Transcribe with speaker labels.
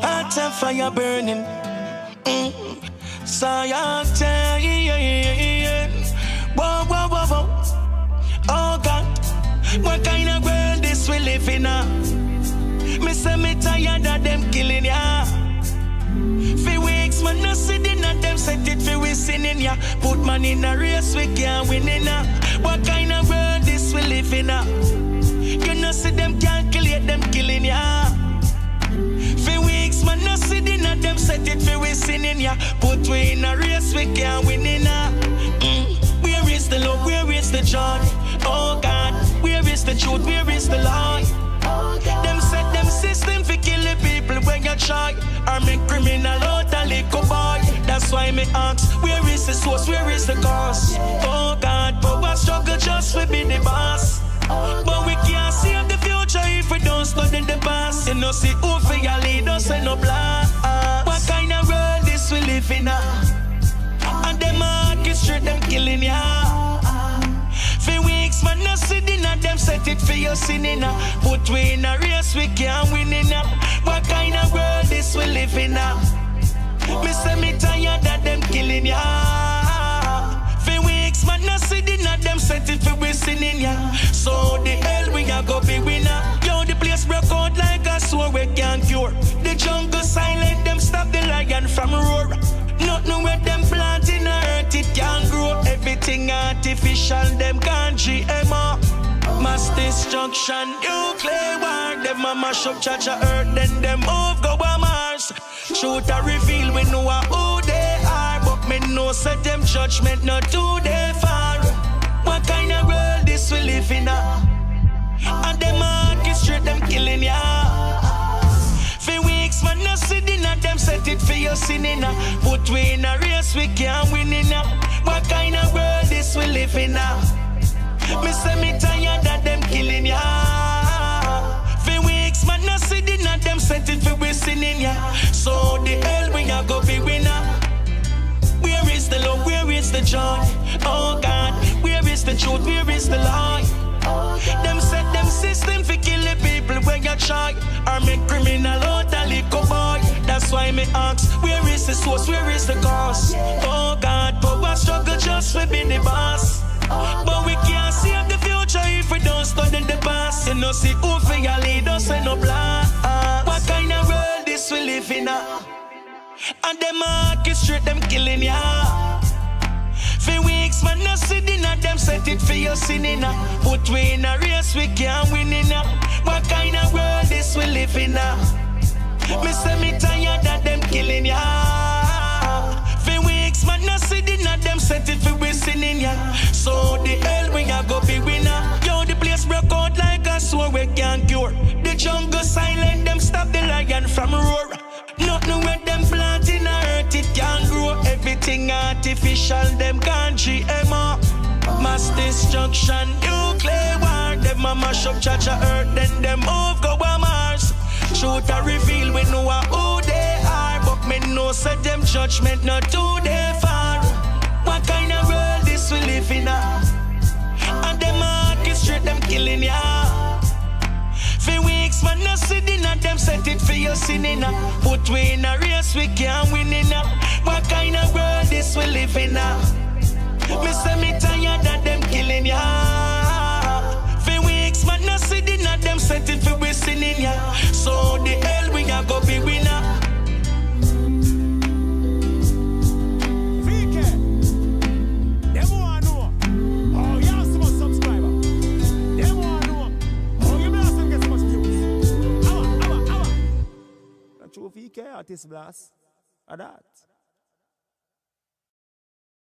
Speaker 1: Hot and fire burning. Mm. Science. Whoa, whoa, whoa, whoa. Oh God, what kind of world this we live in now? Me say me tired of them killing ya. For weeks, man, no the not them set it for we sinning ya. Put man in a race, we can't win in ya. Set it for we sinning ya. Put we in a race, we can't win in ya. Mm. Where is the love? Where is the joy? Oh God, where is the truth? Where is the lie? Them set them system for kill the people when you try. Or make criminal out a little boy. That's why me ask, where is the source? Where is the cause? Oh God, but we struggle just to be the boss. But we can't save the future if we don't study the past. You know, see who for your lead us and no blast. We now? And them orchestrate them killing ya. For weeks, man, no see dinner, them set it for your sinning. Put we in a race, we can't win in ya. What kind of world this we live in now? Me say me tired of them killing ya. For weeks, man, no see dinner, them set it for we sinning ya. So the hell we a go be winner. Yo, the place broke out like a sword we can't cure. The jungle silent, artificial, them can't GMO. Mass destruction, nuclear war. Them a mash up church of earth, then them move go a Mars. Truth a reveal, we know who they are. But me know say them judgment not too they far. What kind of world this we live in now? And them orchestrate them killing ya. For weeks, man, no see dinner, them set it for your sinning. Ah. Put we in a race, we can't win in now. What kind of world this we live in now? Me say me tired of them killing ya. For weeks, man, no see dinner, them set it for we sinning ya. So the hell we a go be winner. Ah? Where is the love? Where is the joy? Oh God, where is the truth? Where is the lie? Them set them system for kill the people when you try Or make criminal out a little boy That's why me ask Where is the source, where is the cause? You see who for your lead us and no blast What kind of world this we live in now? And them orchestrate them killing ya for weeks, man, no see dinner, them set it for your sinning. Ah. Put we in a race, we can't win in ah. What kind of world this we live in now? Me say me tired of them killing ya. For weeks, man, no see dinner, them set it for we sinning ya. From roar. Nothing where them plant in the earth, it can grow. Everything artificial, them can't GMO. Mass destruction, nuclear war. Them a mash up church earth, then them move go a Mars. Shoot a reveal, we know a who they are. But me know say them judgment not too they far. What kind of world this we live in now? Dinner, them set it for your sinning. Put we in a race, we can't win in What kind of world this we live in now? Me say me tired of them killing ya.
Speaker 2: True VK artist blast. Or that.